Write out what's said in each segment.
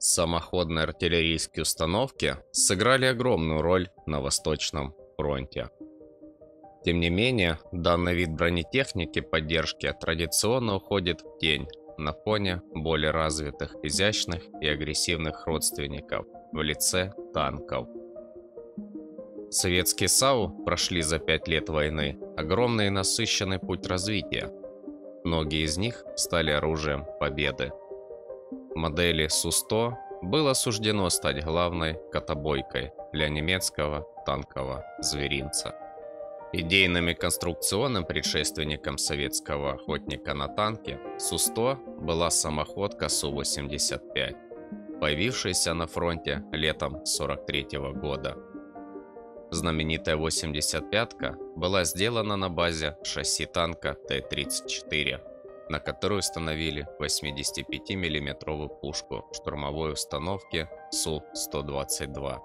Самоходные артиллерийские установки сыграли огромную роль на Восточном фронте. Тем не менее, данный вид бронетехники поддержки традиционно уходит в тень на фоне более развитых, изящных и агрессивных родственников в лице танков. Советские САУ прошли за пять лет войны огромный и насыщенный путь развития. Многие из них стали оружием победы модели Су-100 было суждено стать главной котобойкой для немецкого танкового зверинца. Идейным и конструкционным предшественником советского охотника на танке Су-100 была самоходка Су-85, появившаяся на фронте летом 43 года. Знаменитая 85-ка была сделана на базе шасси танка Т-34 на которую установили 85 миллиметровую пушку штурмовой установки Су-122.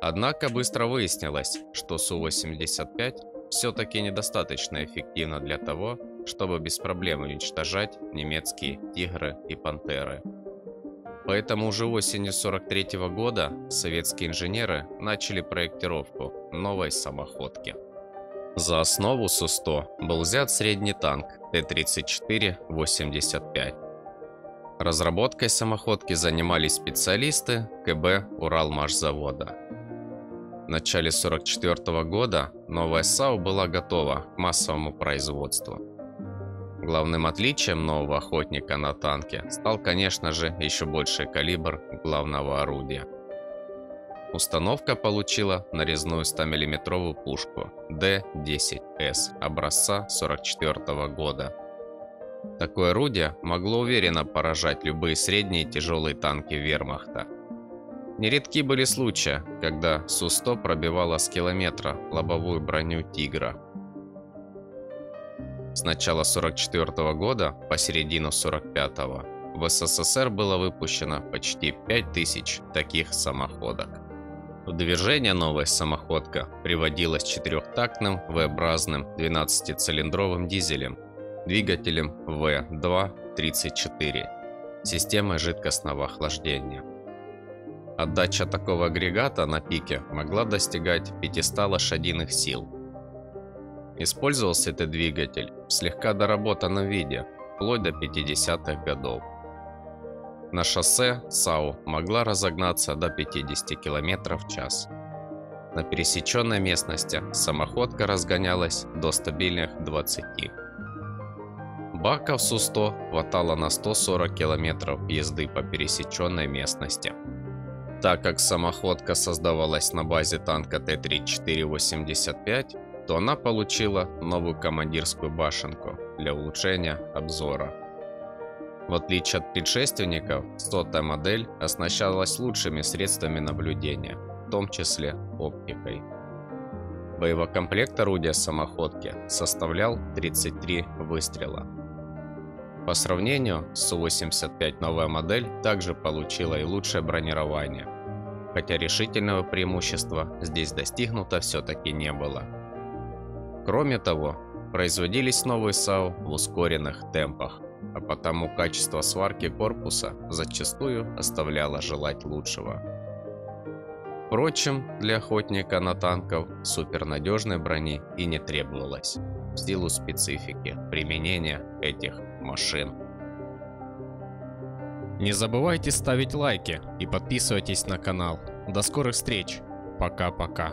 Однако быстро выяснилось, что Су-85 все-таки недостаточно эффективно для того, чтобы без проблем уничтожать немецкие «Тигры» и «Пантеры». Поэтому уже осенью 43 -го года советские инженеры начали проектировку новой самоходки. За основу Су-100 был взят средний танк Т-34-85. Разработкой самоходки занимались специалисты КБ Уралмашзавода. В начале 1944 года новая САУ была готова к массовому производству. Главным отличием нового охотника на танке стал, конечно же, еще больший калибр главного орудия. Установка получила нарезную 100-мм пушку Д-10С образца 44 года. Такое орудие могло уверенно поражать любые средние тяжелые танки вермахта. Нередки были случаи, когда Су-100 пробивала с километра лобовую броню «Тигра». С начала 44 года по середину 45 в СССР было выпущено почти 5000 таких самоходок. В движение новая самоходка приводилась четырехтактным V-образным 12-цилиндровым дизелем, двигателем V2-34, системой жидкостного охлаждения. Отдача такого агрегата на пике могла достигать 500 лошадиных сил. Использовался этот двигатель в слегка доработанном виде, вплоть до 50-х годов. На шоссе САУ могла разогнаться до 50 км в час. На пересеченной местности самоходка разгонялась до стабильных 20. Баков Су-100 хватало на 140 км езды по пересеченной местности. Так как самоходка создавалась на базе танка Т-34-85, то она получила новую командирскую башенку для улучшения обзора. В отличие от предшественников, сотая модель оснащалась лучшими средствами наблюдения, в том числе оптикой. Боевокомплект орудия самоходки составлял 33 выстрела. По сравнению с Су-85 новая модель также получила и лучшее бронирование, хотя решительного преимущества здесь достигнуто все-таки не было. Кроме того, производились новые САУ в ускоренных темпах, а потому качество сварки корпуса зачастую оставляло желать лучшего. Впрочем, для охотника на танков супернадежной брони и не требовалось, в силу специфики применения этих машин. Не забывайте ставить лайки и подписывайтесь на канал. До скорых встреч. Пока-пока.